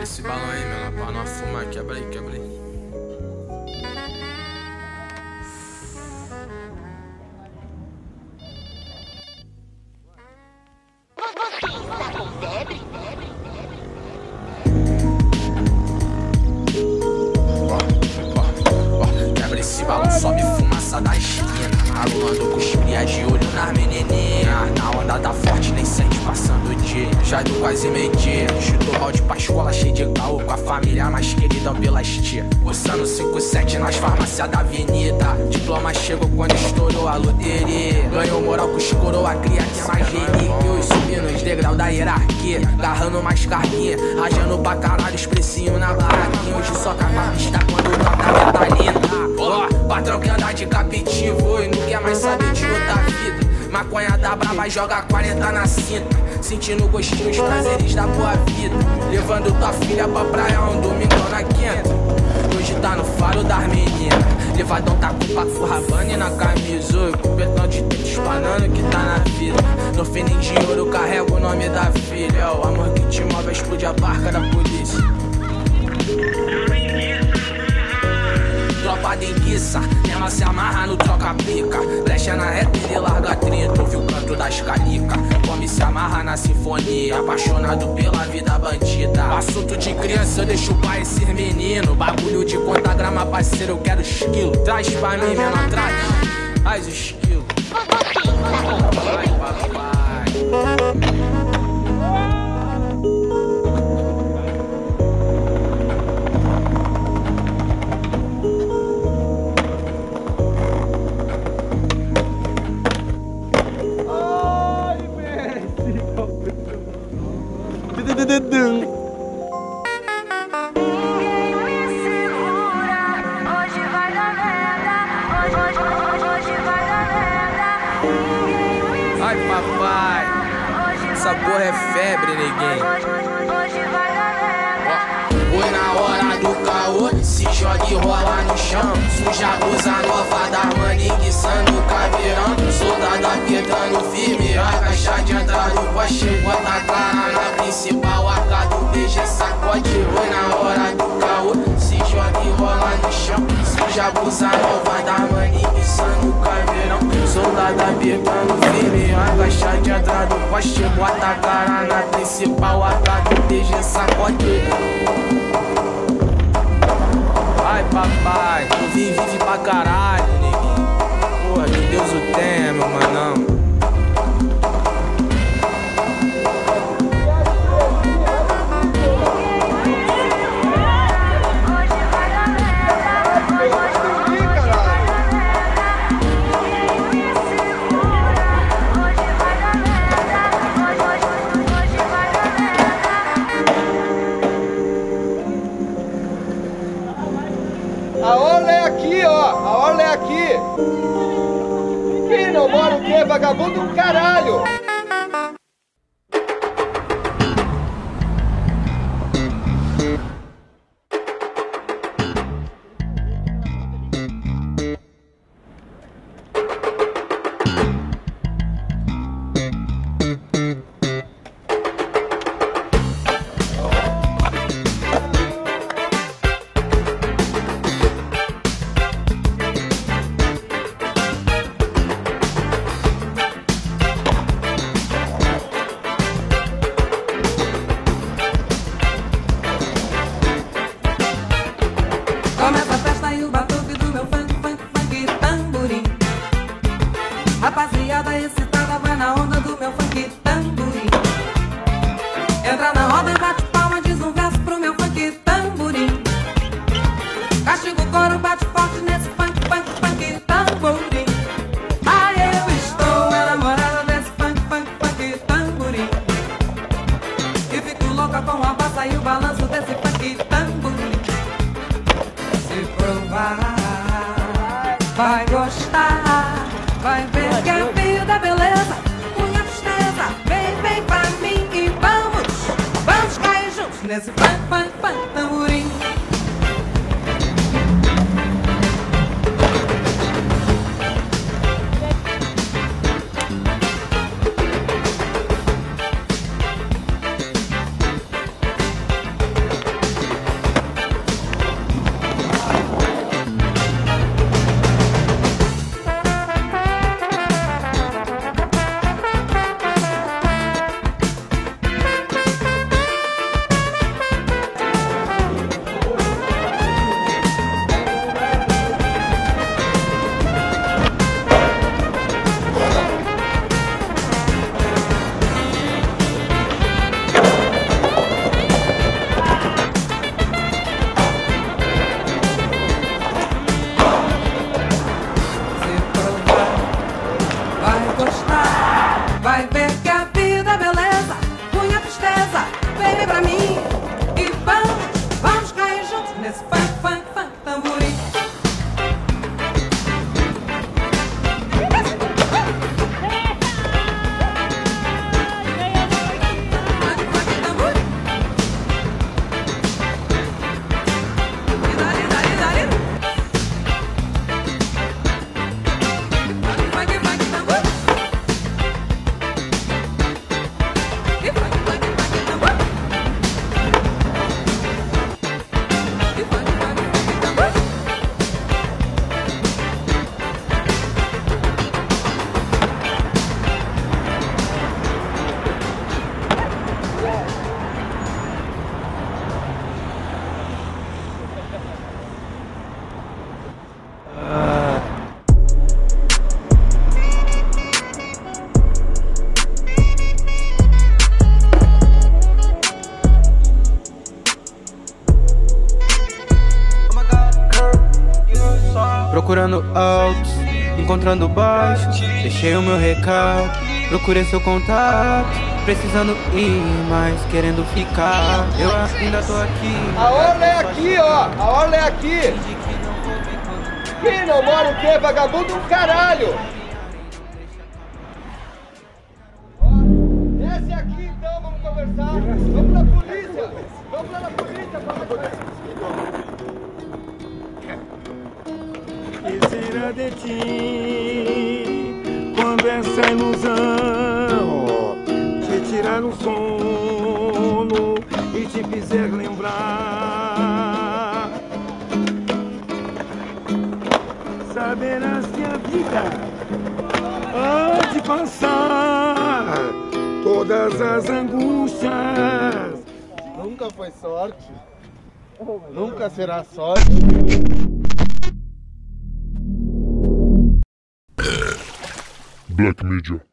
Quebra esse balão aí, menor, pra não fumar. Quebra aí, quebra aí. Sobe fumaça da esquina. Alumando com de olho nas menininhas. Na onda da Já deu quase meio-dia. Chutou balde pra escola, cheio de caô. Com a família mais querida pelas tia. Cursando 57 nas farmácias da avenida. Diploma chegou quando estourou a loteria. Ganhou moral com os coroa, cria que é mais relíquio. Subindo os degraus da hierarquia. Garrando mais carguinha. Rajando pra caralho, expressinho na barraquinha. Hoje só capa pista quando toca metalina. Ó, patrão que anda de capitivo e não quer mais saber. Maconha da braba joga 40 na cinta. Sentindo gostinho, os prazeres da boa vida. Levando tua filha pra praia um domingo na quinta. Hoje tá no faro das meninas. Levadão tá com papo Ravani na camisa. Com petão de teto espanando que tá na vida. No fininho de ouro carrego o nome da filha. O amor que te move explode a barca da polícia Ela se amarra no troca-pica. Brecha na reta e larga 30. Ouve o canto das calica. Come se amarra na sinfonia. Apaixonado pela vida bandida. Assunto de criança, eu deixo o pai ser menino. Bagulho de conta grama, parceiro, eu quero esquilo. Traz pra mim, menor, traz. Faz esquilo. Vai, papai. Papai, essa porra é febre, neguinho. Foi na hora do caô, se joga e rola no chão. Suja usa nova da maningue, sando caveirão. Soldado apertando firme, a caixa de entrada do poste. Bota clara na principal, a do beijo sacode. Foi na hora do joga e rola no chão. Suja usa nova da maningue, sando caveirão. Soldado apertando firme, a caixa de entrada do poste. Bota cara na principal, a beijo sacode. Ai, papai, vive, vive pra caralho, vagabundo do caralho! vai gostar, vai ver que a vida é beleza, com tristeza, vem, vem pra mim e vamos, vamos cair juntos nesse pan, pan, pan, tamborim. Procurando altos, encontrando baixos. Deixei o meu recado, procurei seu contato. Precisando ir, mas querendo ficar. Eu ainda tô aqui. A orla é aqui, ó. A orla é aqui. Quem não mora o quê? Vagabundo do caralho. Desce aqui então, vamos conversar. Vamos na polícia. Vamos lá na polícia. Vamos Quisera de quando essa ilusão te tirar o sono e te fizer lembrar. Saberás que a vida há de passar todas as angústias. Nunca foi sorte. Nunca será sorte. Black Media.